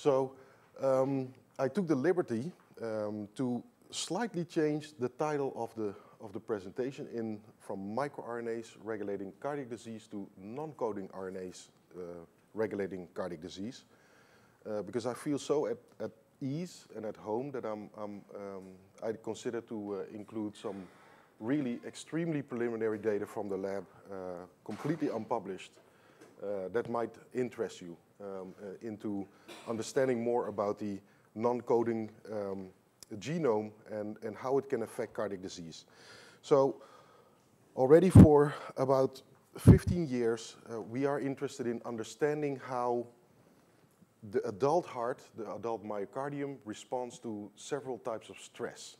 So um, I took the liberty um, to slightly change the title of the, of the presentation in, from microRNAs regulating cardiac disease to non-coding RNAs uh, regulating cardiac disease. Uh, because I feel so at, at ease and at home that I'm, I'm um, I consider to uh, include some really extremely preliminary data from the lab, uh, completely unpublished, uh, that might interest you um, uh, into understanding more about the non-coding um, genome and, and how it can affect cardiac disease. So already for about 15 years, uh, we are interested in understanding how the adult heart, the adult myocardium, responds to several types of stress.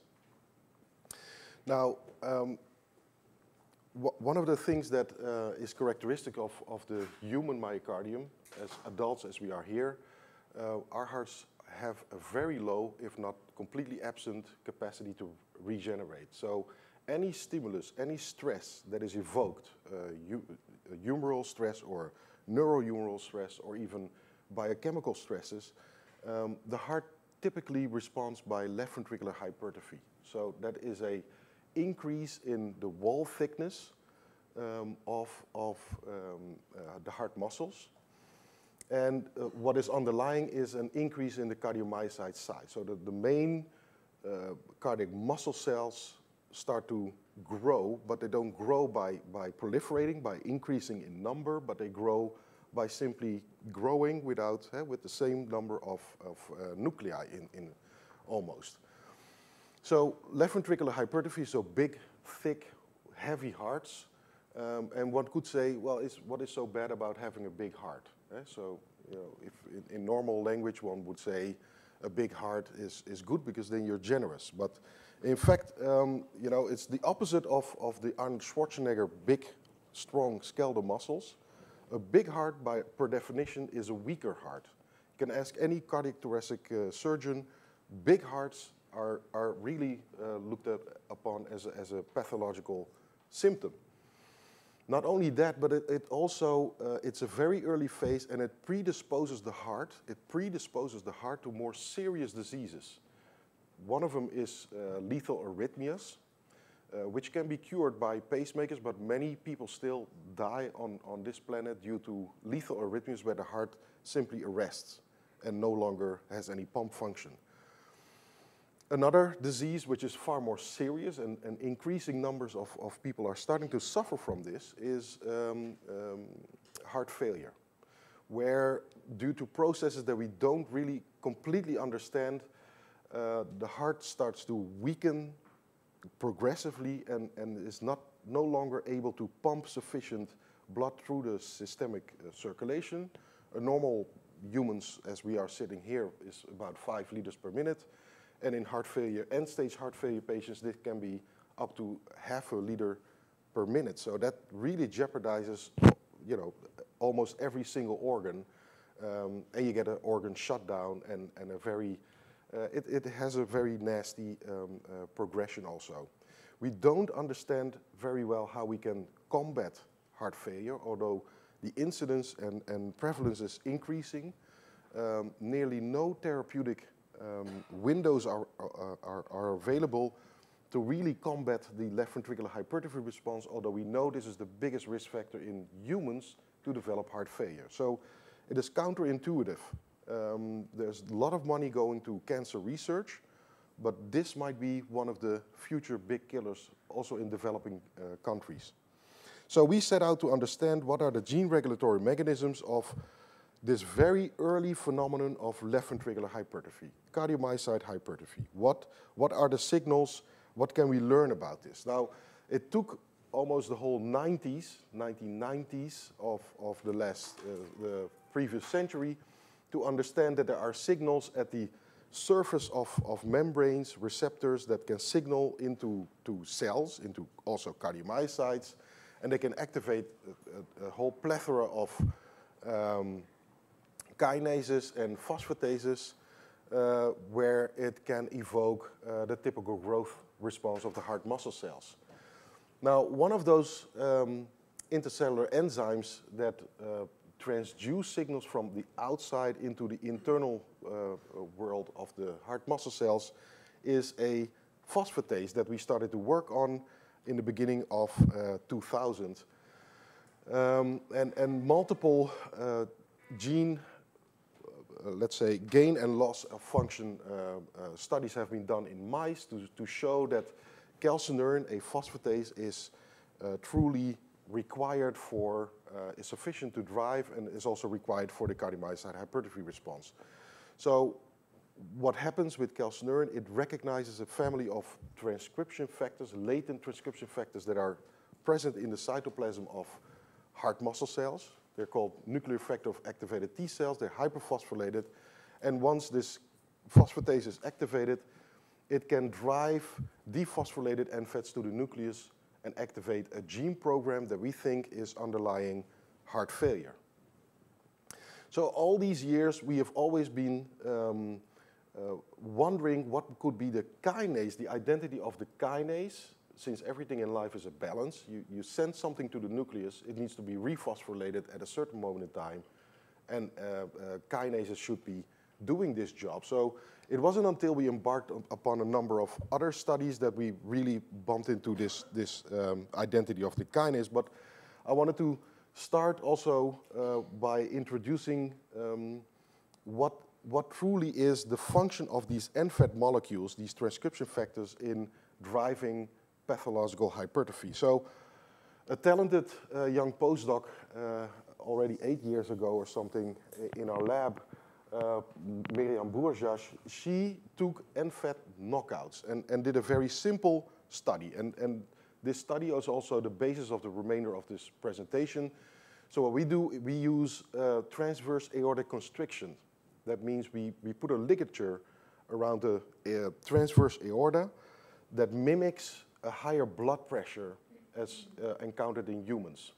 Now, um, one of the things that uh, is characteristic of, of the human myocardium, as adults as we are here, uh, our hearts have a very low, if not completely absent, capacity to regenerate. So any stimulus, any stress that is evoked, uh, humoral stress or neurohumoral stress or even biochemical stresses, um, the heart typically responds by left ventricular hypertrophy. So that is a increase in the wall thickness um, of, of um, uh, the heart muscles. And uh, what is underlying is an increase in the cardiomyocyte size. So the, the main uh, cardiac muscle cells start to grow, but they don't grow by, by proliferating, by increasing in number, but they grow by simply growing without, uh, with the same number of, of uh, nuclei in, in almost. So left ventricular hypertrophy, so big, thick, heavy hearts. Um, and one could say, well, what is so bad about having a big heart? Eh? So, you know, if in, in, normal language one would say a big heart is, is good because then you're generous. But in fact, um, you know, it's the opposite of, of the Arnold Schwarzenegger big, strong skeletal muscles. A big heart, by, per definition, is a weaker heart. You can ask any cardiac thoracic uh, surgeon, big hearts are, are really uh, looked upon as a, as a pathological symptom. Not only that, but it, it also, uh, it's a very early phase and it predisposes the heart, it predisposes the heart to more serious diseases. One of them is uh, lethal arrhythmias, uh, which can be cured by pacemakers, but many people still die on, on this planet due to lethal arrhythmias where the heart simply arrests and no longer has any pump function. Another disease which is far more serious and, and increasing numbers of, of people are starting to suffer from this is um, um, heart failure, where due to processes that we don't really completely understand, uh, the heart starts to weaken progressively and, and is not no longer able to pump sufficient blood through the systemic uh, circulation. A normal humans, as we are sitting here, is about five liters per minute. And in heart failure, end-stage heart failure patients, this can be up to half a liter per minute. So that really jeopardizes, you know, almost every single organ. Um, and you get an organ shutdown and, and a very, uh, it, it has a very nasty um, uh, progression also. We don't understand very well how we can combat heart failure, although the incidence and, and prevalence is increasing. Um, nearly no therapeutic um, windows are, are, are available to really combat the left ventricular hypertrophy response, although we know this is the biggest risk factor in humans to develop heart failure. So it is counterintuitive. Um, there's a lot of money going to cancer research, but this might be one of the future big killers also in developing uh, countries. So we set out to understand what are the gene regulatory mechanisms of this very early phenomenon of left ventricular hypertrophy, cardiomyocyte hypertrophy. What, what are the signals? What can we learn about this? Now, it took almost the whole 90s, 1990s of, of the last, uh, the previous century to understand that there are signals at the surface of, of membranes, receptors that can signal into to cells, into also cardiomyocytes, and they can activate a, a, whole plethora of um, kinases and phosphatases where it can evoke uh, the typical growth response of the heart muscle cells. Now, one of those um, intercellular enzymes that uh, transduce signals from the outside into the internal uh, world of the heart muscle cells is a phosphatase that we started to work on in the beginning of uh, 2000. Um, and, and multiple uh, gene, uh, let's say, gain and loss of function uh, uh, studies have been done in mice to, to show that calcineurin, a phosphatase, is truly required for, is sufficient to drive and is also required for the cardiomyocyte hypertrophy response. So what happens with calcineurin, it recognizes a family of transcription factors, latent transcription factors that are present in the cytoplasm of heart muscle cells. They're called nuclear factor activated T cells. They're hyperphosphorylated. And once this phosphatase is activated, it can drive dephosphorylated NFETs to the nucleus and activate a gene program that we think is underlying heart failure. So all these years, we have always been um, uh, wondering what could be the kinase, the identity of the kinase, since everything in life is a balance. You, you send something to the nucleus, it needs to be rephosphorylated at a certain moment in time, and uh, uh, kinases should be doing this job. So it wasn't until we embarked upon a number of other studies that we really bumped into this, this um, identity of the kinase. But I wanted to start also uh, by introducing um, what, what truly is the function of these NFET molecules, these transcription factors in driving pathological hypertrophy. So a talented uh, young postdoc uh, already eight years ago or something in our lab, uh, Miriam Bourjas, she took NFET knockouts and, and did a very simple study. And, and this study is also the basis of the remainder of this presentation. So what we do, we use uh, transverse aortic constriction. That means we, we put a ligature around the uh, transverse aorta that mimics a higher blood pressure as uh, encountered in humans.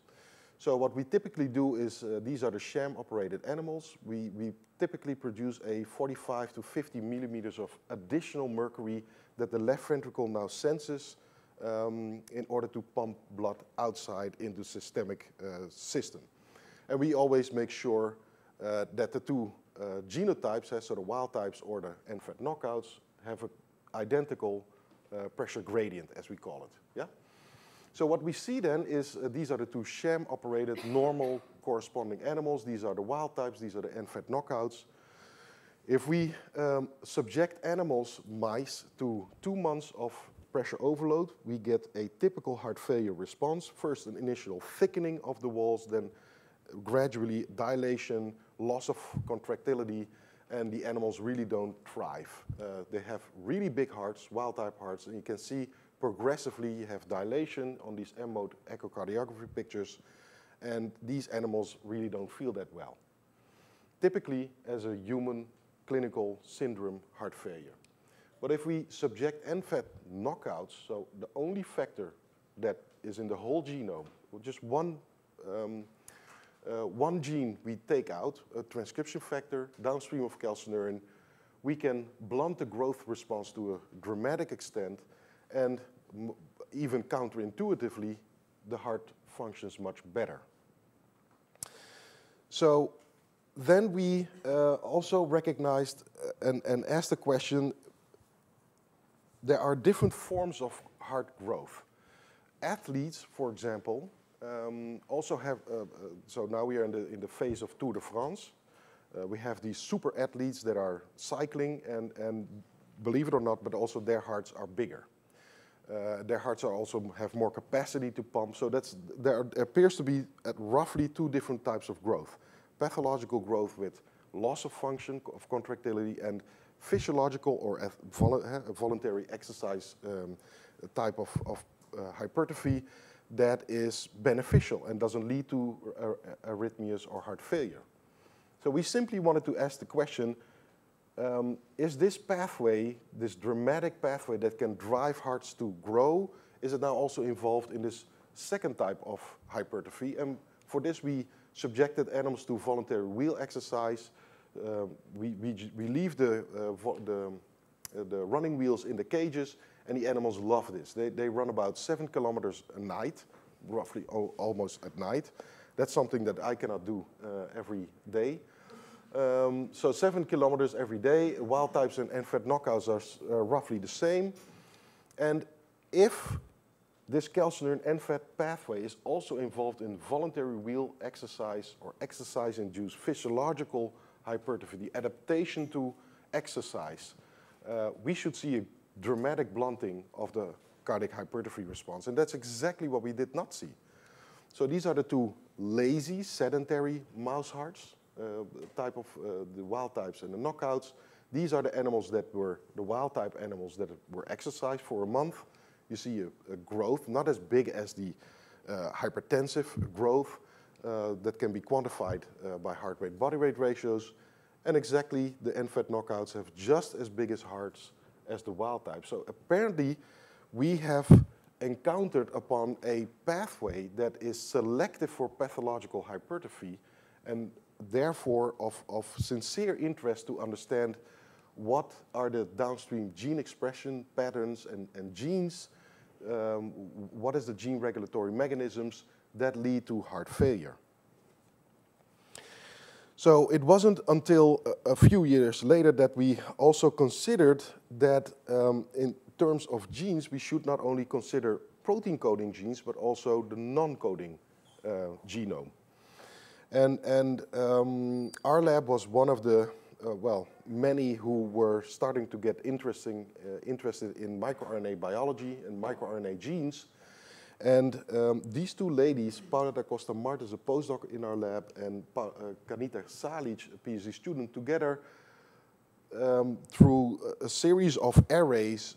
So what we typically do is, uh, these are the sham operated animals. We, we typically produce a 45 to 50 millimeters of additional mercury that the left ventricle now senses um, in order to pump blood outside into systemic uh, system. And we always make sure uh, that the two uh, genotypes, uh, so the wild types or the NFET knockouts, have an identical uh, pressure gradient, as we call it. Yeah? So what we see then is uh, these are the two sham-operated normal corresponding animals. These are the wild types. These are the NFET knockouts. If we um, subject animals, mice, to two months of pressure overload, we get a typical heart failure response. First, an initial thickening of the walls, then gradually dilation, loss of contractility, and the animals really don't thrive. Uh, they have really big hearts, wild type hearts, and you can see progressively you have dilation on these M-mode echocardiography pictures, and these animals really don't feel that well. Typically as a human clinical syndrome heart failure. But if we subject NFET knockouts, so the only factor that is in the whole genome, just one um, uh, one gene we take out, a transcription factor downstream of calcineurin, we can blunt the growth response to a dramatic extent and even counterintuitively, the heart functions much better. So then we uh, also recognized uh, and, and asked the question, there are different forms of heart growth. Athletes, for example, um, also have, uh, uh, so now we are in the, in the phase of Tour de France. Uh, we have these super athletes that are cycling and, and believe it or not, but also their hearts are bigger. Uh, their hearts are also have more capacity to pump. So that's, there appears to be at roughly two different types of growth. Pathological growth with loss of function, of contractility, and physiological or voluntary exercise um, type of, of uh, hypertrophy that is beneficial and doesn't lead to arrhythmias or heart failure. So we simply wanted to ask the question, um, is this pathway, this dramatic pathway that can drive hearts to grow, is it now also involved in this second type of hypertrophy? And for this we subjected animals to voluntary wheel exercise. Uh, we, we, we leave the, uh, the, uh, the running wheels in the cages and the animals love this. They, they run about seven kilometers a night, roughly almost at night. That's something that I cannot do every day. Um, so seven kilometers every day. Wild types and NFAT knockouts are uh, roughly the same. And if this calcineurin NFAT pathway is also involved in voluntary wheel exercise or exercise-induced physiological hypertrophy, the adaptation to exercise, uh, we should see a dramatic blunting of the cardiac hypertrophy response. And that's exactly what we did not see. So these are the two lazy, sedentary mouse hearts. Uh, type of uh, the wild types and the knockouts. These are the animals that were the wild type animals that were exercised for a month. You see a, a growth, not as big as the uh, hypertensive growth that can be quantified by heart rate body rate ratios. And exactly the NFAT knockouts have just as big as hearts as the wild type. So apparently we have encountered upon a pathway that is selective for pathological hypertrophy and therefore of, of sincere interest to understand what are the downstream gene expression patterns and, and genes, um, what is the gene regulatory mechanisms that lead to heart failure. So it wasn't until a, a few years later that we also considered that um, in terms of genes, we should not only consider protein coding genes, but also the non-coding uh, genome. And, and um, our lab was one of the, uh, well, many who were starting to get interesting, uh, interested in microRNA biology and microRNA genes. And um, these two ladies, Paula da Costa Martins, a postdoc in our lab, and pa uh, Kanita Salic, a PhD student, together um, through a series of arrays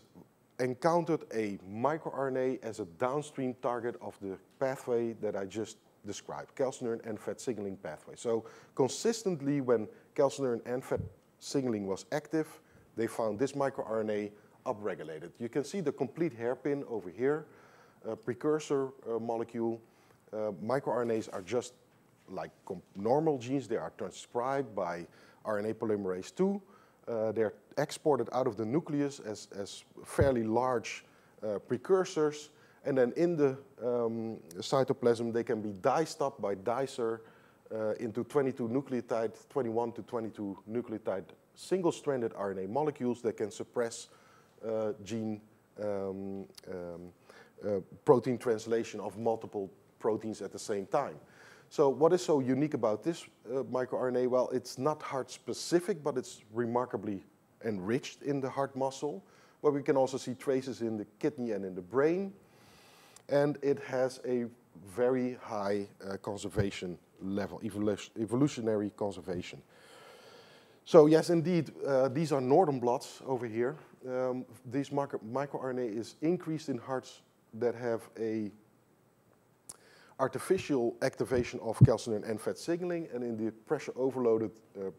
encountered a microRNA as a downstream target of the pathway that I just described, calcineurin and fat signaling pathway. So consistently when calcineurin and fat signaling was active, they found this microRNA upregulated. You can see the complete hairpin over here, precursor uh, molecule. Uh, microRNAs are just like normal genes. They are transcribed by RNA polymerase II. Uh, they're exported out of the nucleus as, as fairly large uh, precursors and then in the um, cytoplasm, they can be diced up by dicer uh, into 22 nucleotide, 21 to 22 nucleotide single-stranded RNA molecules that can suppress uh, gene um, um, uh, protein translation of multiple proteins at the same time. So what is so unique about this uh, microRNA? Well, it's not heart-specific, but it's remarkably enriched in the heart muscle, where we can also see traces in the kidney and in the brain and it has a very high uh, conservation level, evolutionary conservation. So yes, indeed, uh, these are northern blots over here. Um, this microRNA is increased in hearts that have a artificial activation of calcineurin and fat signaling, and in the pressure overloaded uh,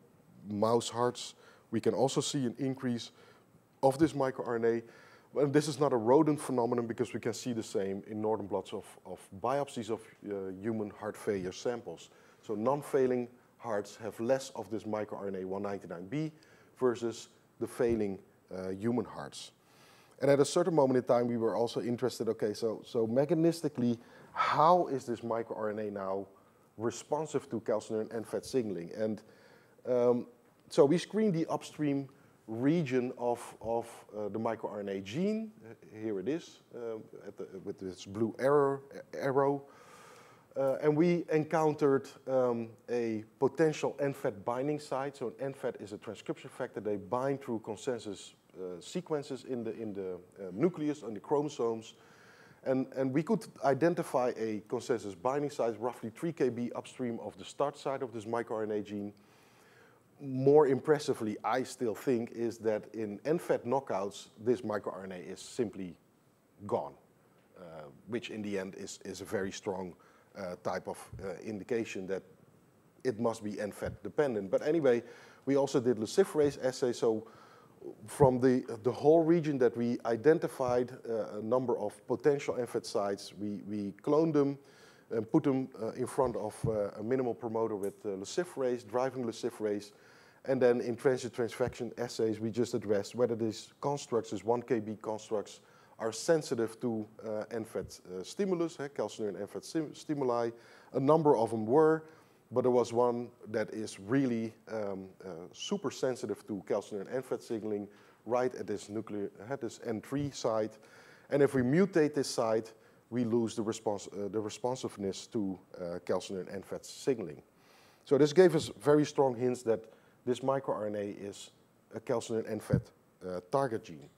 mouse hearts, we can also see an increase of this microRNA well, this is not a rodent phenomenon because we can see the same in northern blots of, of biopsies of uh, human heart failure samples. So non-failing hearts have less of this microRNA 199b versus the failing uh, human hearts. And at a certain moment in time, we were also interested, okay, so, so mechanistically, how is this microRNA now responsive to calcineurin and fat signaling? And um, so we screened the upstream region of, of uh, the microRNA gene. Here it is uh, the, with this blue arrow. arrow. Uh, and we encountered um, a potential NFAT binding site. So an NFAT is a transcription factor. They bind through consensus sequences in the, in the uh, nucleus and the chromosomes. And, and we could identify a consensus binding site roughly 3 kb upstream of the start site of this microRNA gene more impressively, I still think, is that in NFAT knockouts, this microRNA is simply gone, uh, which in the end is, is a very strong uh, type of uh, indication that it must be NFAT dependent. But anyway, we also did luciferase assay, So from the, the whole region that we identified uh, a number of potential NFAT sites, we, we cloned them and put them uh, in front of uh, a minimal promoter with luciferase, driving luciferase, and then in transient transfection assays, we just addressed whether these constructs, these 1 kb constructs, are sensitive to uh, NFET uh, stimulus, eh, calcineurin NFET stim stimuli. A number of them were, but there was one that is really um, uh, super sensitive to calcineurin NFET signaling right at this nuclear, at this N3 site. And if we mutate this site, we lose the, respons uh, the responsiveness to uh, calcineurin NFET signaling. So this gave us very strong hints that this microRNA is a calcineurin NFET uh, target gene.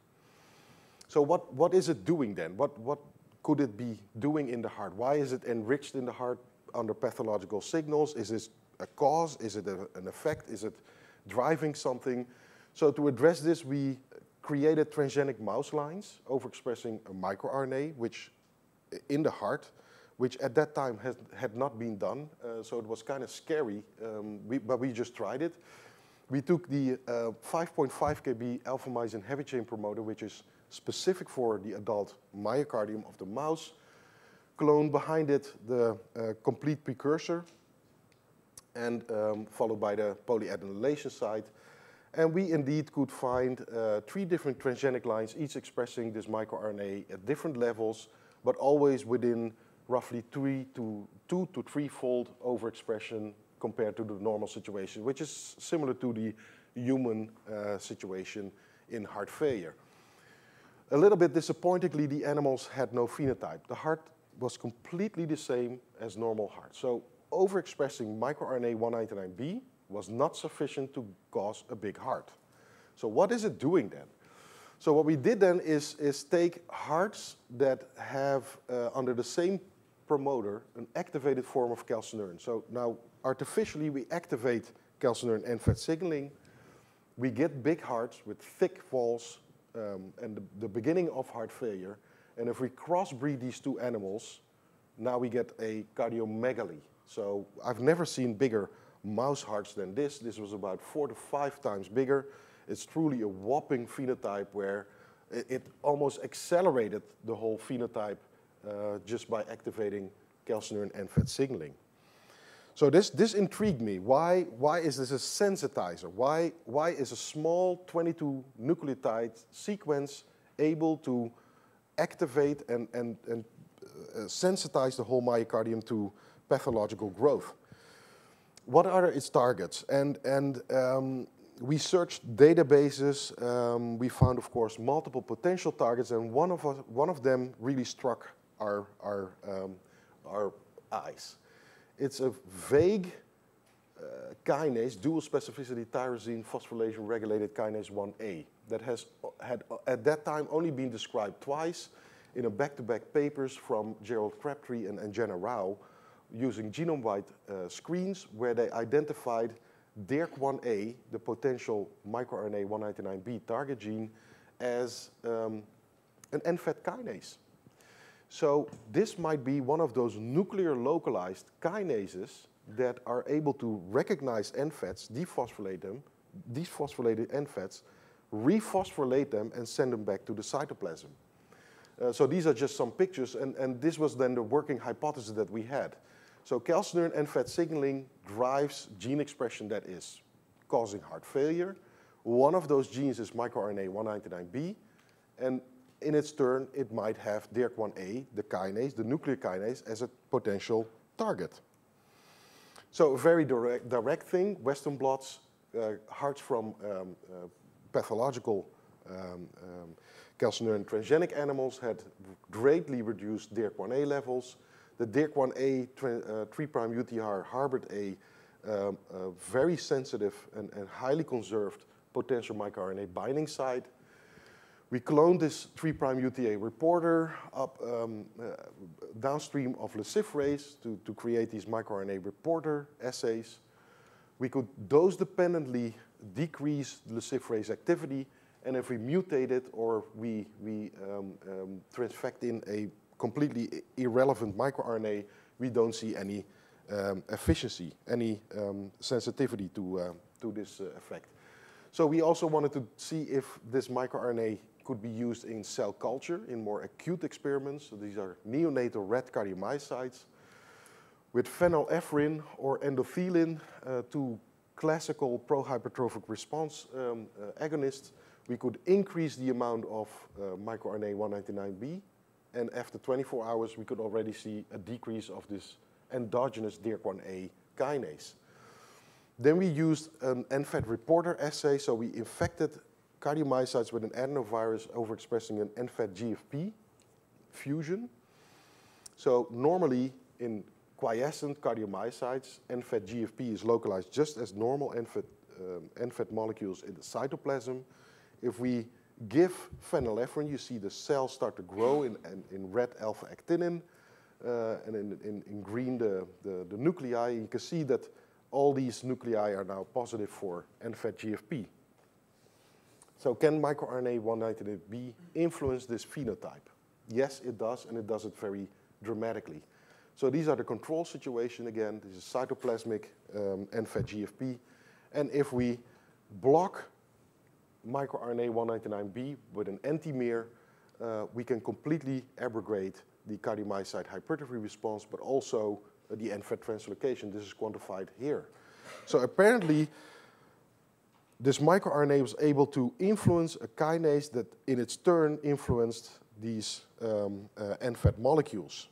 So what, what is it doing then? What, what could it be doing in the heart? Why is it enriched in the heart under pathological signals? Is this a cause? Is it a, an effect? Is it driving something? So to address this, we created transgenic mouse lines overexpressing a microRNA, which in the heart, which at that time has, had not been done. Uh, so it was kind of scary, um, we, but we just tried it. We took the 5.5 uh, kb alpha-myosin heavy chain promoter, which is specific for the adult myocardium of the mouse, clone behind it the uh, complete precursor, and um, followed by the polyadenylation site. And we indeed could find uh, three different transgenic lines, each expressing this microRNA at different levels, but always within roughly three to two to three-fold overexpression compared to the normal situation, which is similar to the human uh, situation in heart failure. A little bit disappointingly, the animals had no phenotype. The heart was completely the same as normal heart. So overexpressing microRNA 199b was not sufficient to cause a big heart. So what is it doing then? So what we did then is, is take hearts that have, uh, under the same promoter, an activated form of calcineurin. So now artificially we activate calcineurin and fat signaling. We get big hearts with thick walls um, and the, the, beginning of heart failure. And if we crossbreed these two animals, now we get a cardiomegaly. So I've never seen bigger mouse hearts than this. This was about four to five times bigger. It's truly a whopping phenotype where it, it almost accelerated the whole phenotype uh, just by activating calcineurin and fat signaling. So this, this intrigued me. Why, why is this a sensitizer? Why, why is a small 22 nucleotide sequence able to activate and, and, and uh, sensitize the whole myocardium to pathological growth? What are its targets? And, and um, we searched databases. Um, we found, of course, multiple potential targets, and one of, one of them really struck our, our, um, our eyes. It's a vague uh, kinase, dual specificity tyrosine phosphorylation regulated kinase 1A that has had at that time only been described twice in a back-to-back -back papers from Gerald Crabtree and Jenna Rao using genome-wide uh, screens where they identified DYRK1A, the potential microRNA 199b target gene, as um, an NFET kinase. So this might be one of those nuclear localized kinases that are able to recognize NFETs, dephosphorylate them, dephosphorylated NFETs, rephosphorylate them and send them back to the cytoplasm. Uh, so these are just some pictures and, and this was then the working hypothesis that we had. So calcineurin and fat signaling drives gene expression that is causing heart failure. One of those genes is microRNA 199b and in its turn, it might have DYRK1A, the kinase, the nuclear kinase, as a potential target. So a very direct, direct thing, Western blots, uh, hearts from um, uh, pathological um, um, calcineurin transgenic animals had greatly reduced DYRK1A levels. The DYRK1A uh, 3' UTR harbored a, um, a very sensitive and, and highly conserved potential microRNA binding site we cloned this 3' UTA reporter up um, uh, downstream of luciferase to, to create these microRNA reporter assays. We could dose-dependently decrease the luciferase activity, and if we mutate it or we, we um, um, transfect in a completely irrelevant microRNA, we don't see any um, efficiency, any um, sensitivity to, uh, to this uh, effect. So we also wanted to see if this microRNA could be used in cell culture in more acute experiments. So these are neonatal rat cardiomyocytes with phenylephrine or endothelin, uh, two classical pro-hypertrophic response um, uh, agonists. we could increase the amount of uh, microRNA 199b, and after 24 hours, we could already see a decrease of this endogenous DYRK1A kinase. Then we used an NFET reporter assay, so we infected cardiomyocytes with an adenovirus overexpressing an NFET GFP fusion. So normally in quiescent cardiomyocytes, NFET GFP is localized just as normal NFET, um, NFET molecules in the cytoplasm. If we give phenylephrine, you see the cells start to grow in, in, in red alpha-actinin, uh, and in, in, in green the, the, the, nuclei. You can see that all these nuclei are now positive for NFET GFP. So can microRNA 199b influence this phenotype? Yes, it does, and it does it very dramatically. So these are the control situation again. This is cytoplasmic um, NFET GFP. And if we block microRNA 199b with an antimer, uh, we can completely abrogate the cardiomyocyte hypertrophy response, but also uh, the NFET translocation. This is quantified here. So apparently, this microRNA was able to influence a kinase that in its turn influenced these um, uh, NFET molecules.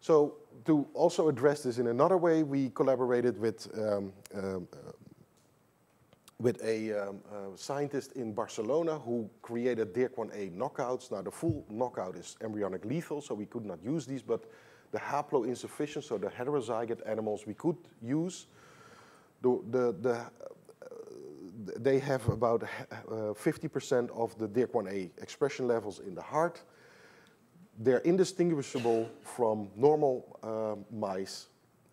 So to also address this in another way, we collaborated with, um, um, uh, with a um, uh, scientist in Barcelona who created DYRK1A knockouts. Now the full knockout is embryonic lethal, so we could not use these, but the haploinsufficient, so the heterozygote animals we could use. The, the, the they have about 50% uh, of the DYRK1A expression levels in the heart. They're indistinguishable from normal uh, mice,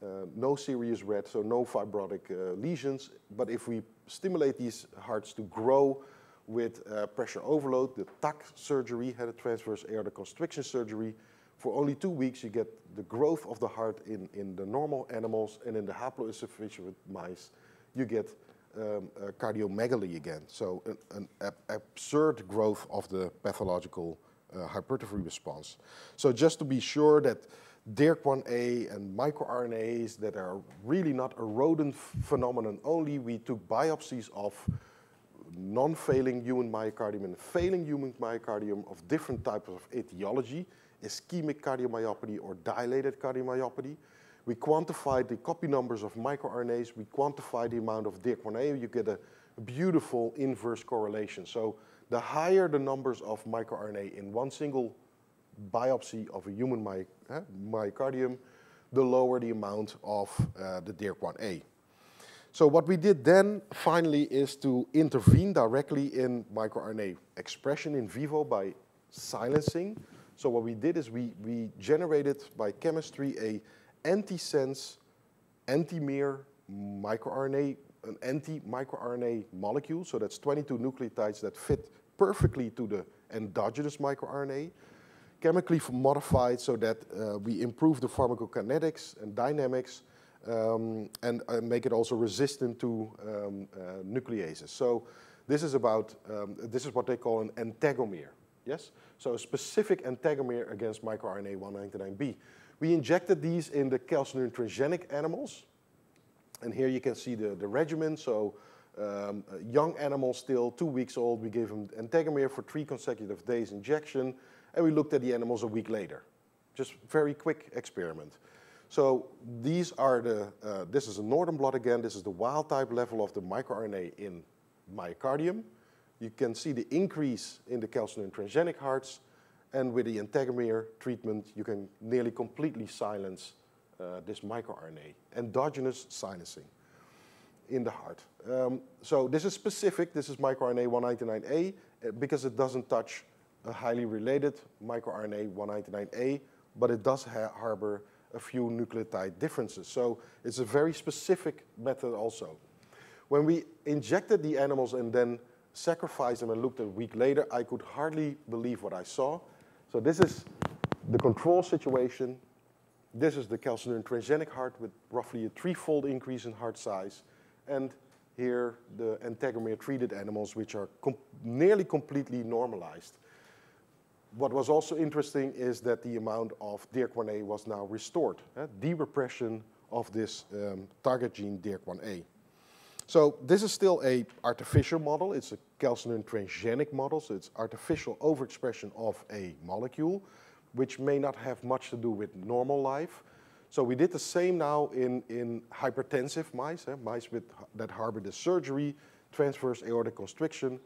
uh, no serious red, so no fibrotic uh, lesions. But if we stimulate these hearts to grow with uh, pressure overload, the TAC surgery, head transverse aortic constriction surgery, for only two weeks you get the growth of the heart in, in the normal animals and in the haploinsufficient mice you get um, cardiomegaly again. So an, an absurd growth of the pathological hypertrophy response. So just to be sure that DYRK1A and microRNAs that are really not a rodent phenomenon only, we took biopsies of non-failing human myocardium and failing human myocardium of different types of etiology, ischemic cardiomyopathy or dilated cardiomyopathy. We quantified the copy numbers of microRNAs. We quantified the amount of DYRK1A. You get a beautiful inverse correlation. So the higher the numbers of microRNA in one single biopsy of a human my, eh, myocardium, the lower the amount of uh, the DYRK1A. So what we did then finally is to intervene directly in microRNA expression in vivo by silencing. So what we did is we, we generated by chemistry a antisense, antimer microRNA, an anti-microRNA molecule. So that's 22 nucleotides that fit perfectly to the endogenous microRNA, chemically modified so that uh, we improve the pharmacokinetics and dynamics um, and uh, make it also resistant to um, uh, nucleases. So this is about, um, this is what they call an integomer, yes? So a specific integomer against microRNA 199b. We injected these in the calcineurin transgenic animals. And here you can see the, the regimen. So um, young animals still, two weeks old, we gave them integomer for three consecutive days injection. And we looked at the animals a week later. Just very quick experiment. So these are the, uh, this is a northern blot again. This is the wild type level of the microRNA in myocardium. You can see the increase in the calcineurin transgenic hearts. And with the integomer treatment, you can nearly completely silence uh, this microRNA, endogenous silencing in the heart. Um, so this is specific, this is microRNA 199A, uh, because it doesn't touch a highly related microRNA 199A, but it does ha harbor a few nucleotide differences. So it's a very specific method also. When we injected the animals and then sacrificed them and looked a week later, I could hardly believe what I saw. So this is the control situation. This is the calcineurin transgenic heart with roughly a threefold increase in heart size. And here the integomer treated animals, which are com nearly completely normalized. What was also interesting is that the amount of DYRK1A was now restored, de-repression of this um, target gene DYRK1A. So this is still a artificial model. It's a calcineurin transgenic model, so it's artificial overexpression of a molecule, which may not have much to do with normal life. So we did the same now in, in hypertensive mice, eh, mice with, that harbor the surgery, transverse aortic constriction,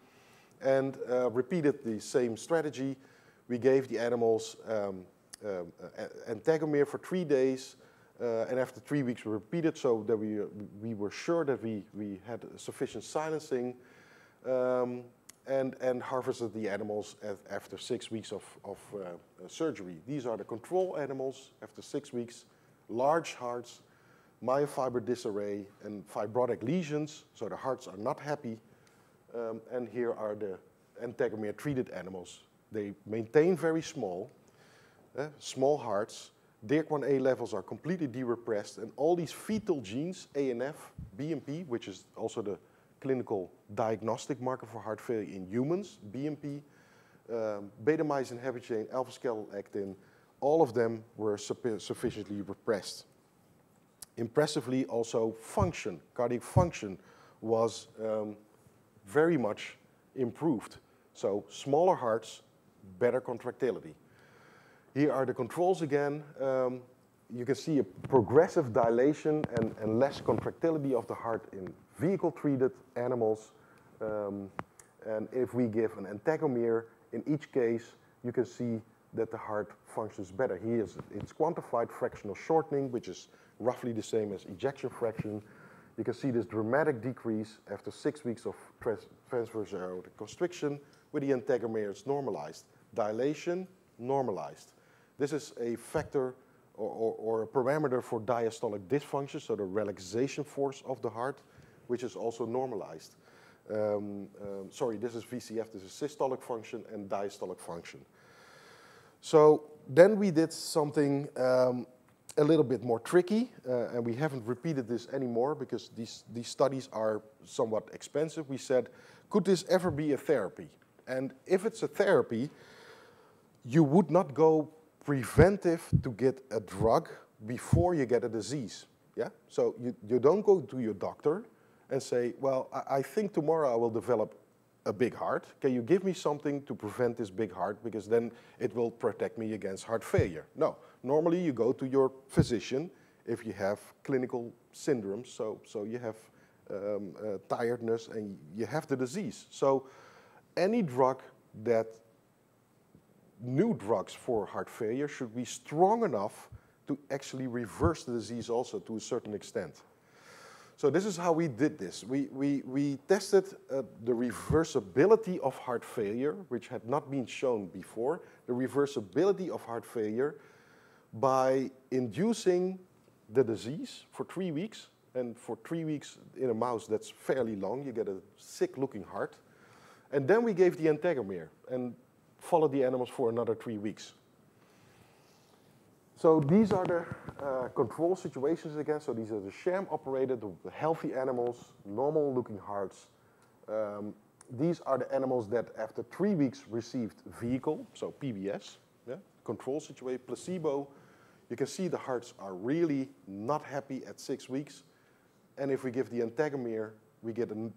and uh, repeated the same strategy. We gave the animals um, um, for three days, uh, and after three weeks we repeated so that we, we were sure that we, we had sufficient silencing um, and, and harvested the animals after six weeks of, of uh, surgery. These are the control animals after six weeks, large hearts, myofiber disarray, and fibrotic lesions, so the hearts are not happy. Um, and here are the integument treated animals. They maintain very small, uh, small hearts, DYRK1A levels are completely de-repressed, and all these fetal genes, ANF, BMP, which is also the clinical diagnostic marker for heart failure in humans, BMP, um, beta-myosin heavy chain, alpha-scalactin, all of them were sufficiently repressed. Impressively, also function, cardiac function was um, very much improved. So smaller hearts, better contractility. Here are the controls again. Um, you can see a progressive dilation and, and, less contractility of the heart in vehicle-treated animals. Um, and if we give an integument, in each case, you can see that the heart functions better. Here is, it's quantified fractional shortening, which is roughly the same as ejection fraction. You can see this dramatic decrease after six weeks of trans transverse aortic constriction with the integument normalized. Dilation, normalized. This is a factor or, or, or, a parameter for diastolic dysfunction, so the relaxation force of the heart, which is also normalized. Um, um, sorry, this is VCF, this is systolic function and diastolic function. So then we did something um, a little bit more tricky, uh, and we haven't repeated this anymore because these, these studies are somewhat expensive. We said, could this ever be a therapy? And if it's a therapy, you would not go preventive to get a drug before you get a disease. Yeah? So you, you don't go to your doctor and say, well, I, I think tomorrow I will develop a big heart. Can you give me something to prevent this big heart because then it will protect me against heart failure? No. Normally you go to your physician if you have clinical syndromes, so, so you have um, uh, tiredness and you have the disease. So any drug that new drugs for heart failure should be strong enough to actually reverse the disease also to a certain extent. So this is how we did this. We, we, we tested uh, the reversibility of heart failure, which had not been shown before, the reversibility of heart failure by inducing the disease for three weeks. And for three weeks in a mouse, that's fairly long. You get a sick-looking heart. And then we gave the integument. And followed the animals for another three weeks. So these are the uh, control situations again. So these are the sham operated, the healthy animals, normal looking hearts. Um, these are the animals that after three weeks received vehicle, so PBS, yeah, control situation, placebo. You can see the hearts are really not happy at six weeks. And if we give the integument, we get an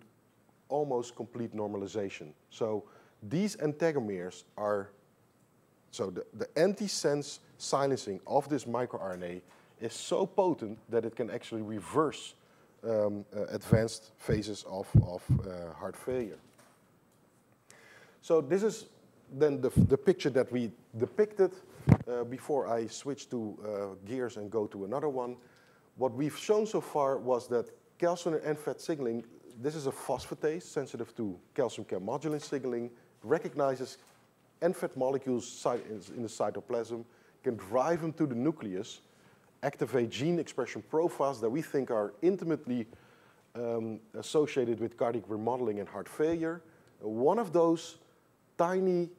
almost complete normalization. So these integramers are, so the, the antisense silencing of this microRNA is so potent that it can actually reverse um, uh, advanced phases of, of uh, heart failure. So this is then the, the picture that we depicted uh, before I switch to uh, gears and go to another one. What we've shown so far was that calcium and fat signaling, this is a phosphatase sensitive to calcium calmodulin signaling, recognizes NFAT molecules in the cytoplasm, can drive them to the nucleus, activate gene expression profiles that we think are intimately um, associated with cardiac remodeling and heart failure. One of those tiny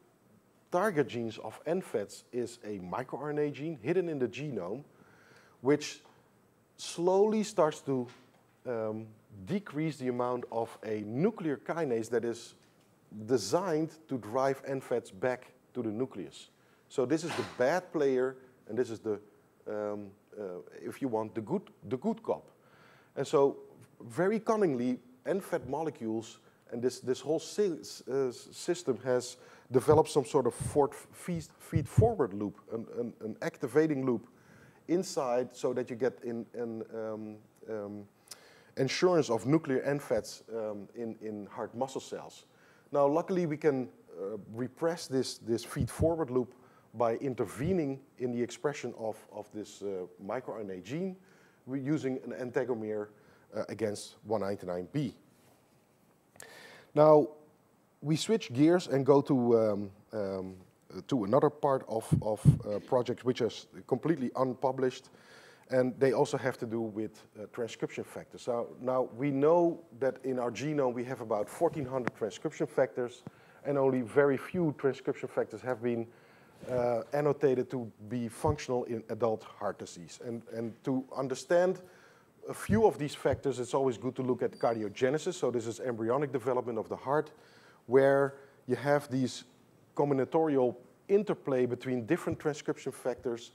target genes of NFATs is a microRNA gene hidden in the genome, which slowly starts to um, decrease the amount of a nuclear kinase that is designed to drive NFATs back to the nucleus. So this is the bad player, and this is the, um, uh, if you want, the good, the good cop. And so very cunningly, NFET molecules, and this, this whole uh, system has developed some sort of feed, feed forward loop, an, an, an, activating loop inside so that you get in, in um, um, insurance of nuclear NFETs um, in, in heart muscle cells. Now, luckily, we can uh, repress this, this feed forward loop by intervening in the expression of, of this uh, microRNA gene we're using an integomer uh, against 199B. Now, we switch gears and go to, um, um, to another part of, of uh, project which is completely unpublished, and they also have to do with uh, transcription factors. So now we know that in our genome we have about 1,400 transcription factors, and only very few transcription factors have been uh, annotated to be functional in adult heart disease. And, and to understand a few of these factors, it's always good to look at cardiogenesis. So this is embryonic development of the heart, where you have these combinatorial interplay between different transcription factors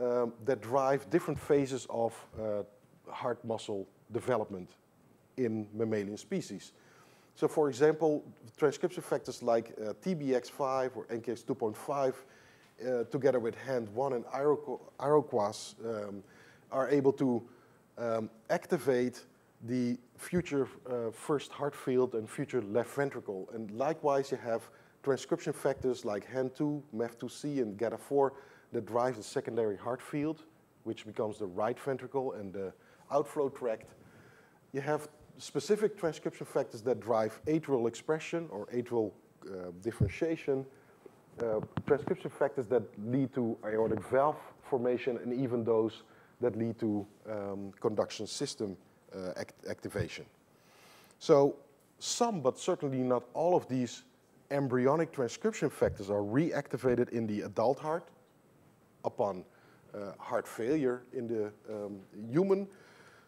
um, that drive different phases of uh, heart muscle development in mammalian species. So for example, transcription factors like uh, TBX5 or NKX2.5 uh, together with HAND1 and Iroquois, um, are able to um, activate the future uh, first heart field and future left ventricle. And likewise, you have transcription factors like HAND2, MEF2C, and GATA4 that drive the secondary heart field, which becomes the right ventricle and the outflow tract. You have specific transcription factors that drive atrial expression or atrial uh, differentiation, uh, transcription factors that lead to aortic valve formation and even those that lead to um, conduction system uh, act activation. So some, but certainly not all of these embryonic transcription factors are reactivated in the adult heart upon uh, heart failure in the um, human.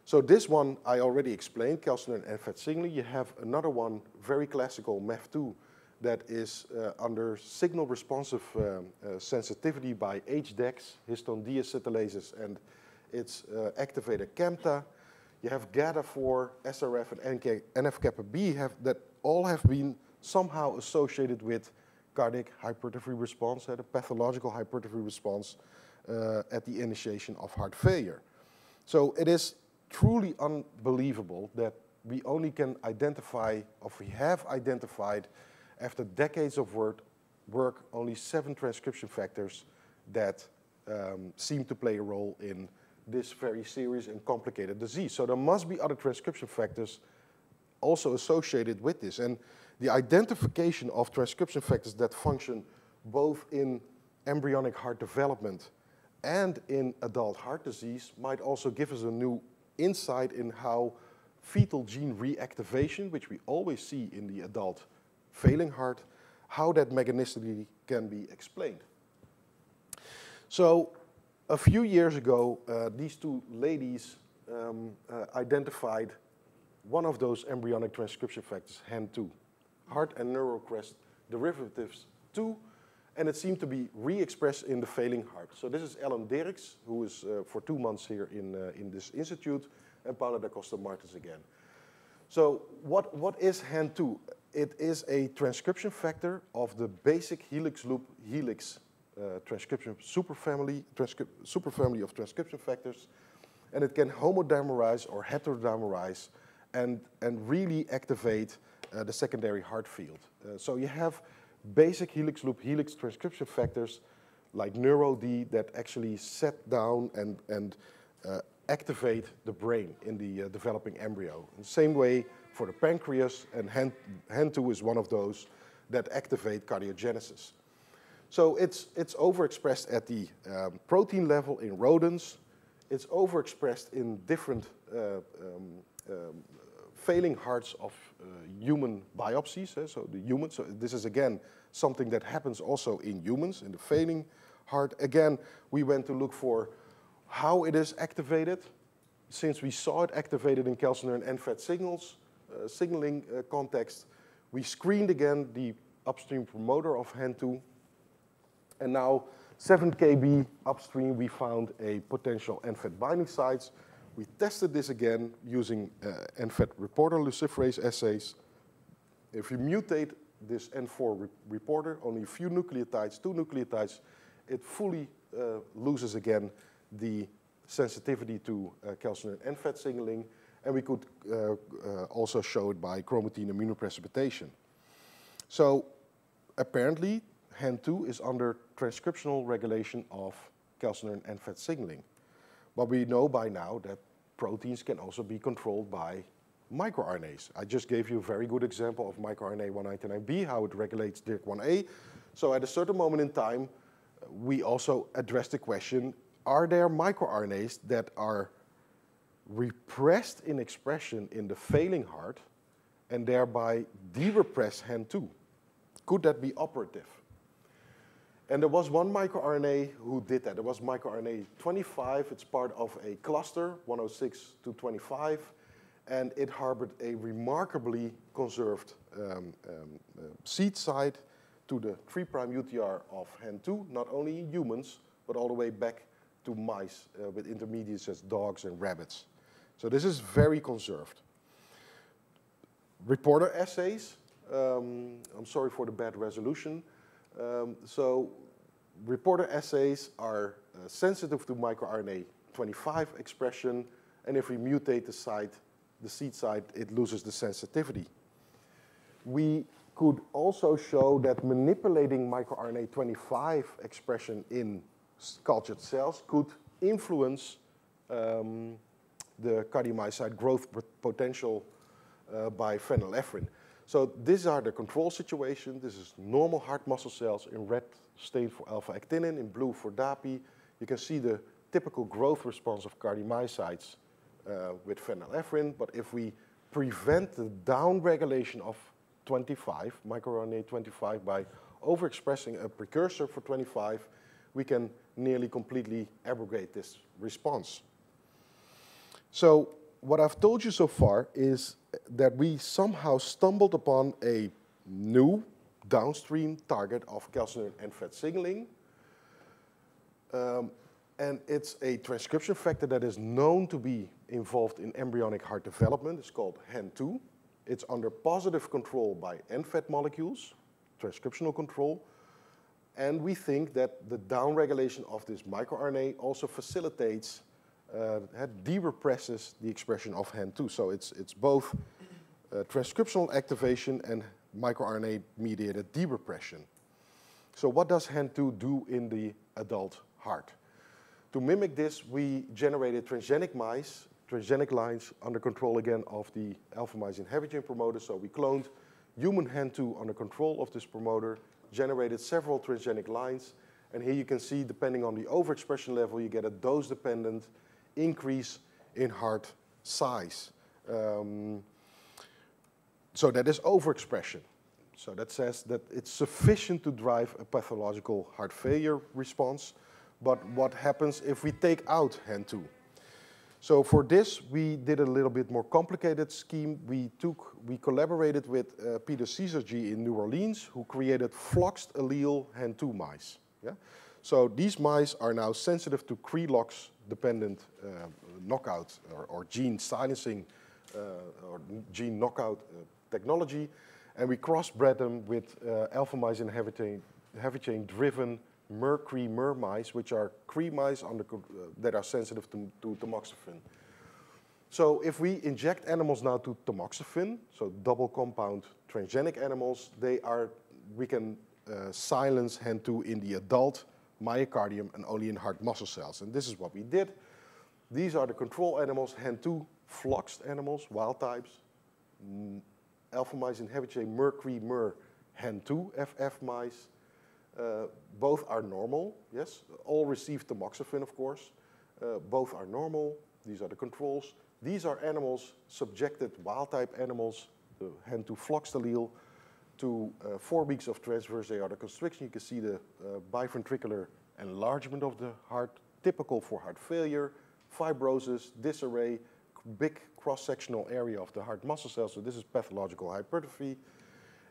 So this one I already explained, calcineurin NFET signaling. You have another one, very classical, MEF2, that is uh, under signal responsive uh, uh, sensitivity by HDACs, histone deacetylases, and its uh, activator CAMTA. You have GATA4, SRF, and NK, NF-kappa B have, that all have been somehow associated with cardiac hypertrophy response, uh, the pathological hypertrophy response uh, at the initiation of heart failure. So it is truly unbelievable that we only can identify, or we have identified after decades of work, work only seven transcription factors that um, seem to play a role in this very serious and complicated disease. So there must be other transcription factors also associated with this. And the identification of transcription factors that function both in embryonic heart development and in adult heart disease might also give us a new insight in how fetal gene reactivation, which we always see in the adult failing heart, how that mechanistically can be explained. So a few years ago, uh, these two ladies um, uh, identified one of those embryonic transcription factors, HAN2, heart and neural crest derivatives 2, and it seemed to be re-expressed in the failing heart. So this is Ellen Dirks, who is uh, for two months here in, uh, in this institute, and Paula da Costa Martins again. So what, what is HAN2? It is a transcription factor of the basic helix loop helix uh, transcription superfamily, superfamily of transcription factors, and it can homodimerize or heterodimerize and, and really activate uh, the secondary heart field. Uh, so you have basic helix loop helix transcription factors like NeuroD that actually set down and, and uh, activate the brain in the uh, developing embryo. The same way for the pancreas, and HAN2 is one of those that activate cardiogenesis. So it's, it's overexpressed at the um, protein level in rodents. It's overexpressed in different uh, um, um, failing hearts of uh, human biopsies, eh, so the humans. So this is again something that happens also in humans, in the failing heart. Again, we went to look for how it is activated. Since we saw it activated in calcineurin NFET signals, uh, signaling uh, context, we screened again the upstream promoter of HAN2. And now 7 kb upstream, we found a potential NFET binding sites We tested this again using uh, NFET reporter luciferase assays. If you mutate this N4 re reporter, only a few nucleotides, two nucleotides, it fully uh, loses again the sensitivity to uh, calcineurin NFET signaling, and we could uh, uh, also show it by chromatin immunoprecipitation. So apparently, HEN2 is under transcriptional regulation of calcineurin NFET signaling. But we know by now that proteins can also be controlled by microRNAs. I just gave you a very good example of microRNA 199b, how it regulates DYRK1A. So at a certain moment in time, we also address the question, are there microRNAs that are repressed in expression in the failing heart and thereby de-repress HEN2? Could that be operative? And there was one microRNA who did that. It was microRNA 25. It's part of a cluster, 106 to 25, and it harbored a remarkably conserved um, um, uh, seed site to the 3' UTR of HEN2, not only in humans, but all the way back to mice uh, with intermediates as dogs and rabbits. So this is very conserved. Reporter assays, um, I'm sorry for the bad resolution. Um, so reporter assays are uh, sensitive to microRNA 25 expression, and if we mutate the site, the seed site, it loses the sensitivity. We could also show that manipulating microRNA 25 expression in cultured cells could influence um, the cardiomyocyte growth potential uh, by phenylephrine. So these are the control situation. This is normal heart muscle cells in red stained for alpha-actinin, in blue for DAPI. You can see the typical growth response of cardiomyocytes uh, with phenylephrine, but if we prevent the downregulation of 25, microRNA 25, by overexpressing a precursor for 25, we can nearly completely abrogate this response. So what I've told you so far is that we somehow stumbled upon a new downstream target of calcineurin NFET signaling. Um, and it's a transcription factor that is known to be involved in embryonic heart development. It's called HEN2. It's under positive control by NFET molecules, transcriptional control. And we think that the downregulation of this microRNA also facilitates, uh, de-represses the expression of HEN2. So it's, it's both uh, transcriptional activation and microRNA-mediated de-repression. So what does HEN2 do in the adult heart? To mimic this, we generated transgenic mice, transgenic lines under control again of the alpha-myosin heavy chain promoter. So we cloned human HEN2 under control of this promoter, generated several transgenic lines, and here you can see, depending on the overexpression level, you get a dose-dependent increase in heart size. Um, so that is overexpression. So that says that it's sufficient to drive a pathological heart failure response. But what happens if we take out HEN2? So for this, we did a little bit more complicated scheme. We took, we collaborated with uh, Peter Cesargi in New Orleans, who created floxed allele HEN2 mice. Yeah? So these mice are now sensitive to CRELOX dependent uh, knockout or, or, gene silencing uh, or gene knockout uh, technology, and we crossbred them with uh, alpha-myosin heavy chain, heavy chain driven mercury mer mice, which are Cree mice the, uh, that are sensitive to, to tamoxifen. So if we inject animals now to tamoxifen, so double compound transgenic animals, they are, we can uh, silence HEN2 in the adult myocardium and only in heart muscle cells. And this is what we did. These are the control animals, HEN2 floxed animals, wild types, alpha-myosin heavy chain mercury mer HEN2 FF mice. Uh, both are normal, yes. All receive tamoxifen, of course. Uh, both are normal. These are the controls. These are animals, subjected wild-type animals, the HEN2 floxed allele, to uh, four weeks of transverse aortic constriction. You can see the uh, biventricular enlargement of the heart, typical for heart failure, fibrosis, disarray, big cross-sectional area of the heart muscle cells, so this is pathological hypertrophy.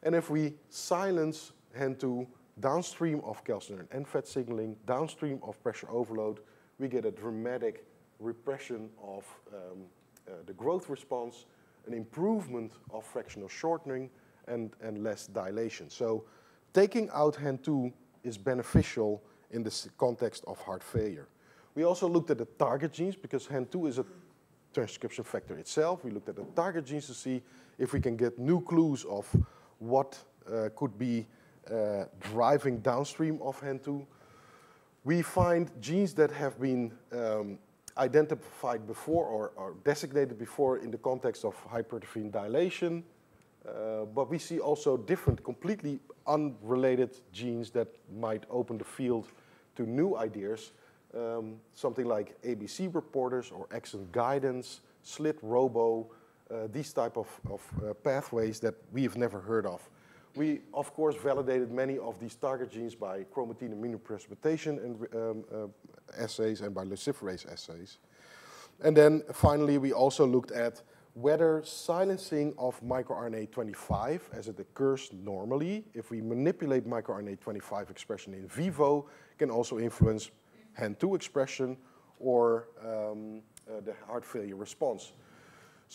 And if we silence HEN2 downstream of calcineurin NFET signaling, downstream of pressure overload, we get a dramatic repression of um, uh, the growth response, an improvement of fractional shortening, and, and less dilation. So taking out HAN2 is beneficial in the context of heart failure. We also looked at the target genes because HAN2 is a transcription factor itself. We looked at the target genes to see if we can get new clues of what uh, could be uh, driving downstream of HAN2. We find genes that have been um, identified before or, or, designated before in the context of hypertrophy dilation, uh, but we see also different, completely unrelated genes that might open the field to new ideas, um, something like ABC reporters or exon guidance, SLIT, ROBO, uh, these type of, of uh, pathways that we have never heard of. We, of course, validated many of these target genes by chromatin immunoprecipitation and, um, uh, assays and by luciferase assays. And then finally, we also looked at whether silencing of microRNA 25, as it occurs normally, if we manipulate microRNA 25 expression in vivo, can also influence HAN2 expression or um, uh, the heart failure response.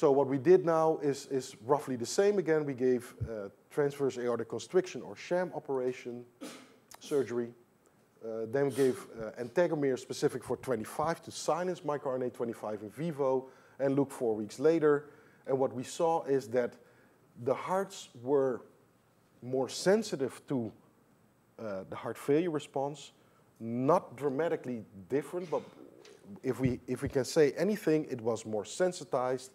So what we did now is, is roughly the same again. We gave uh, transverse aortic constriction or sham operation surgery. Uh, then we gave uh, specific for 25 to silence microRNA 25 in vivo and look four weeks later. And what we saw is that the hearts were more sensitive to uh, the heart failure response, not dramatically different, but if we, if we can say anything, it was more sensitized,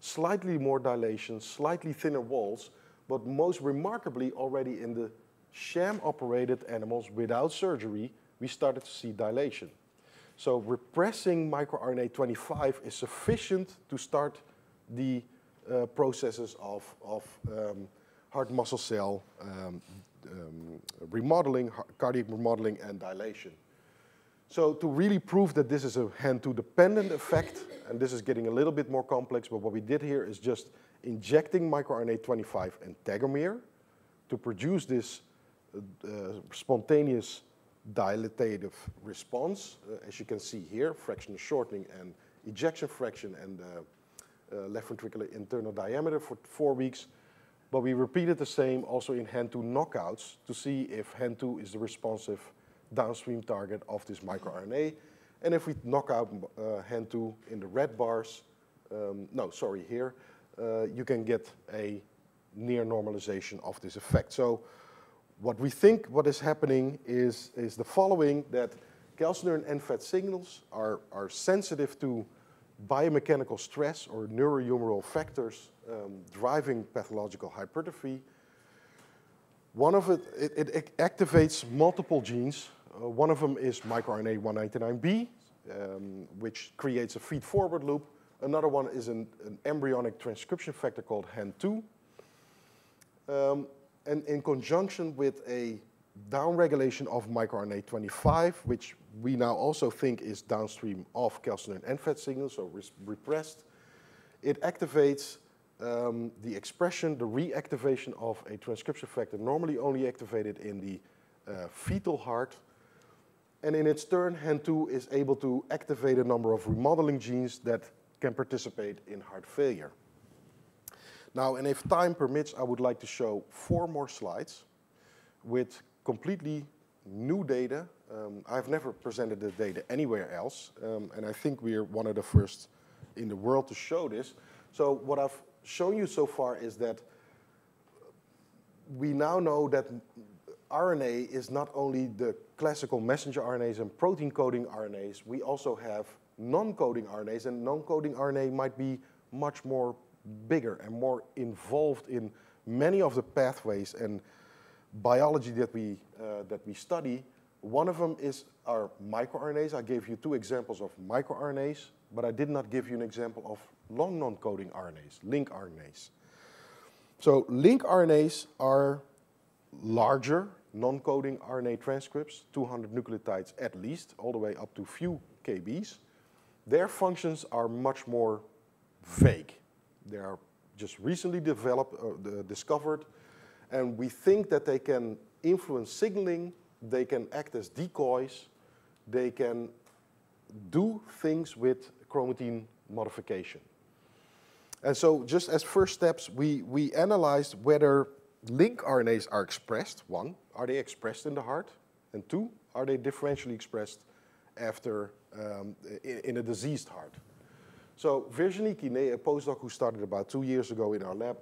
slightly more dilation, slightly thinner walls, but most remarkably already in the sham-operated animals without surgery, we started to see dilation. So repressing microRNA 25 is sufficient to start the uh, processes of, of um, heart muscle cell um, um, remodeling, cardiac remodeling, and dilation. So to really prove that this is a HAN2 dependent effect, and this is getting a little bit more complex, but what we did here is just injecting microRNA 25 and integromere to produce this uh, spontaneous dilatative response, uh, as you can see here, fractional shortening and ejection fraction and uh, uh, left ventricular internal diameter for four weeks. But we repeated the same also in HAN2 knockouts to see if HAN2 is the responsive downstream target of this microRNA. And if we knock out uh, HAN2 in the red bars, um, no, sorry, here, uh, you can get a near normalization of this effect. So what we think what is happening is, is the following, that calcineurin NFAT signals are, are sensitive to biomechanical stress or neurohumoral factors um, driving pathological hypertrophy. One of it, it, it activates multiple genes. Uh, one of them is microRNA 199B, um, which creates a feed-forward loop. Another one is an, an, embryonic transcription factor called HAN2. Um, and in conjunction with a downregulation of microRNA 25, which we now also think is downstream of calcineurin NFAT signals, so repressed, it activates um, the expression, the reactivation of a transcription factor normally only activated in the uh, fetal heart. And in its turn, HAN2 is able to activate a number of remodeling genes that can participate in heart failure. Now, and if time permits, I would like to show four more slides with completely new data. Um, I've never presented the data anywhere else, um, and I think we're one of the first in the world to show this. So what I've shown you so far is that we now know that RNA is not only the classical messenger RNAs and protein coding RNAs, we also have non-coding RNAs, and non-coding RNA might be much more bigger and more involved in many of the pathways and biology that we, uh, that we study. One of them is our microRNAs. I gave you two examples of microRNAs, but I did not give you an example of long non-coding RNAs, lincRNAs. So lincRNAs are larger non-coding RNA transcripts, 200 nucleotides at least, all the way up to few kbs. Their functions are much more vague. They are just recently developed, uh, discovered, and we think that they can influence signaling, they can act as decoys, they can do things with chromatin modification. And so just as first steps, we, we analyzed whether link RNAs are expressed. One, are they expressed in the heart? And two, are they differentially expressed after um, in, in, a diseased heart? So Virginie Quinet, a postdoc who started about two years ago in our lab,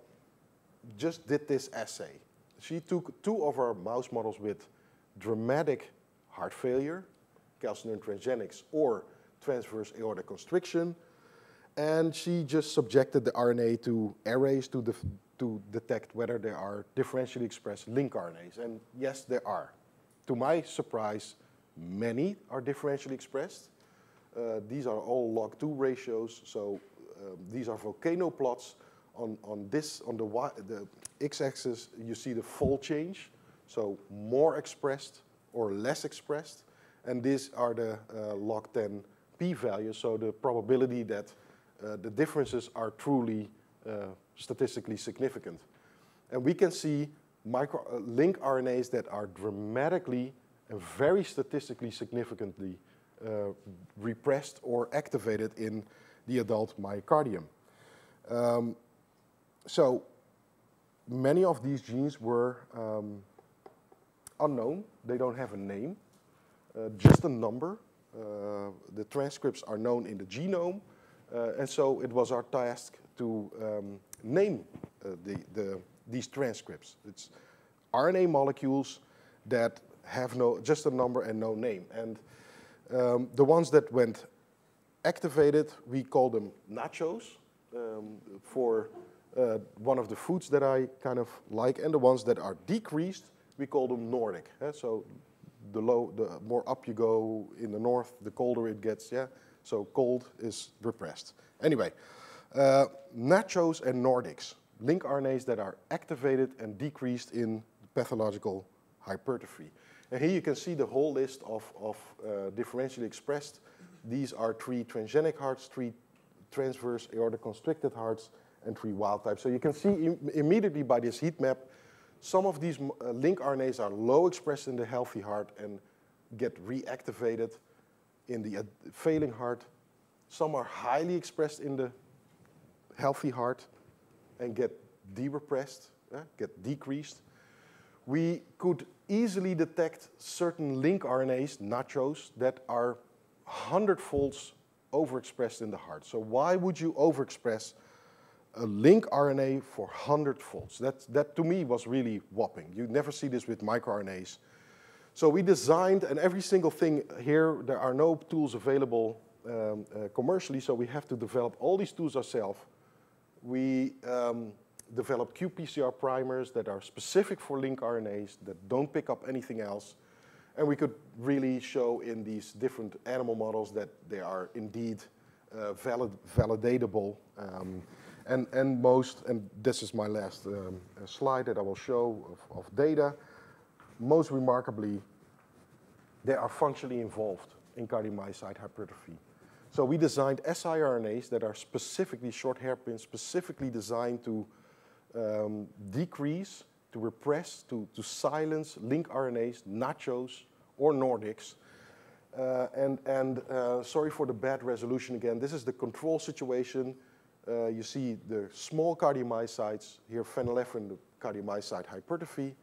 just did this assay. She took two of our mouse models with dramatic heart failure, calcineurin transgenics, or transverse aortic constriction, and she just subjected the RNA to arrays to, to detect whether there are differentially expressed link RNAs. And yes, there are. To my surprise, many are differentially expressed. Uh, these are all log2 ratios, so um, these are volcano plots. On, on this, on the, y, the x-axis, you see the fold change, so more expressed or less expressed. And these are the uh, log10 p-values, so the probability that uh, the differences are truly uh, statistically significant. And we can see micro, uh, link RNAs that are dramatically and very statistically significantly uh, repressed or activated in the adult myocardium. Um, so many of these genes were um, unknown. They don't have a name, uh, just a number. Uh, the transcripts are known in the genome, uh, and so it was our task to um, name uh, the, the, these transcripts. It's RNA molecules that have no, just a number and no name. And um, the ones that went activated, we call them nachos um, for uh, one of the foods that I kind of like. And the ones that are decreased, we call them Nordic. Eh? So the, low, the more up you go in the north, the colder it gets. Yeah. So cold is repressed. Anyway, uh, nachos and Nordics, link RNAs that are activated and decreased in pathological hypertrophy. And here you can see the whole list of, of uh, differentially expressed. These are three transgenic hearts, three transverse aortic constricted hearts, and three wild types. So you can see Im immediately by this heat map, some of these uh, link RNAs are low expressed in the healthy heart and get reactivated in the failing heart. Some are highly expressed in the healthy heart and get de-repressed, uh, get decreased. We could easily detect certain link RNAs, nachos, that are hundredfolds overexpressed in the heart. So why would you overexpress a link RNA for hundredfolds? That, that to me was really whopping. You never see this with microRNAs. So we designed, and every single thing here, there are no tools available um, uh, commercially, so we have to develop all these tools ourselves. We um, developed qPCR primers that are specific for link RNAs, that don't pick up anything else. And we could really show in these different animal models that they are indeed uh, valid, validatable. Um, and, and most, and this is my last um, slide that I will show of, of data most remarkably, they are functionally involved in cardiomyocyte hypertrophy. So we designed siRNAs that are specifically short hairpins, specifically designed to um, decrease, to repress, to, to silence link RNAs, nachos, or Nordics. Uh, and and uh, sorry for the bad resolution again. This is the control situation. Uh, you see the small cardiomyocytes, here phenylephrine, the cardiomyocyte hypertrophy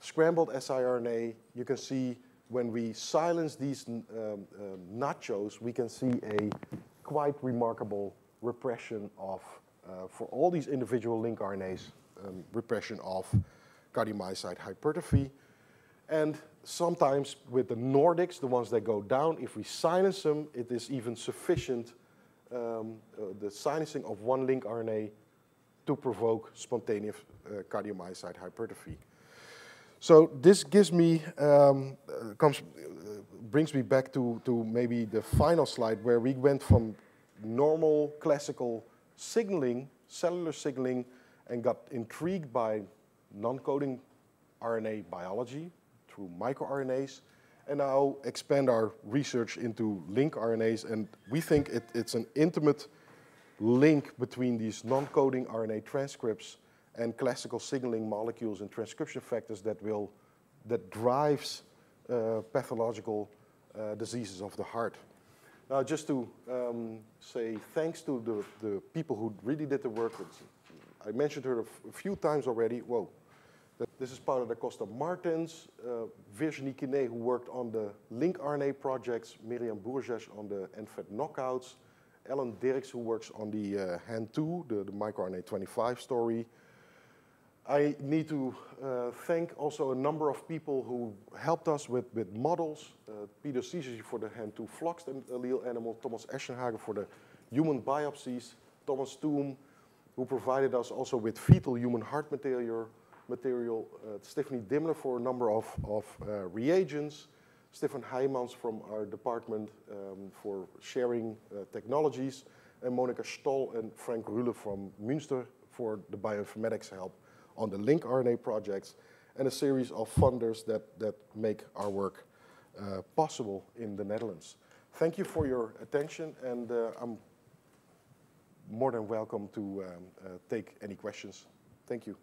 scrambled siRNA, you can see when we silence these um, um, nachos, we can see a quite remarkable repression of, uh, for all these individual link RNAs, um, repression of cardiomyocyte hypertrophy. And sometimes with the Nordics, the ones that go down, if we silence them, it is even sufficient, um, uh, the silencing of one link RNA to provoke spontaneous uh, cardiomyocyte hypertrophy. So this gives me, um, uh, comes, uh, brings me back to, to maybe the final slide where we went from normal classical signaling, cellular signaling, and got intrigued by non-coding RNA biology through microRNAs, and now expand our research into link RNAs, and we think it, it's an intimate link between these non-coding RNA transcripts and classical signaling molecules and transcription factors that will, that drives uh, pathological uh, diseases of the heart. Now, just to um, say thanks to the, the people who really did the work. I mentioned her a, few times already. Whoa. This is Paula da Costa Martens, uh, Virginie Quinet, who worked on the link RNA projects, Miriam Bourges on the NFET knockouts, Ellen Dirks, who works on the uh, HAN2, the, the microRNA 25 story. I need to uh, thank also a number of people who helped us with, with models. Uh, Peter Cizzi for the HAN2 floxed allele animal, Thomas Eschenhagen for the human biopsies, Thomas Toom, who provided us also with fetal human heart material, material uh, Stephanie Dimler for a number of, of uh, reagents, Stefan Heijmans from our department um, for sharing uh, technologies, and Monica Stoll and Frank Rühle from Münster for the bioinformatics help on the link RNA projects, and a series of funders that, that make our work uh, possible in the Netherlands. Thank you for your attention, and uh, I'm more than welcome to um, uh, take any questions. Thank you.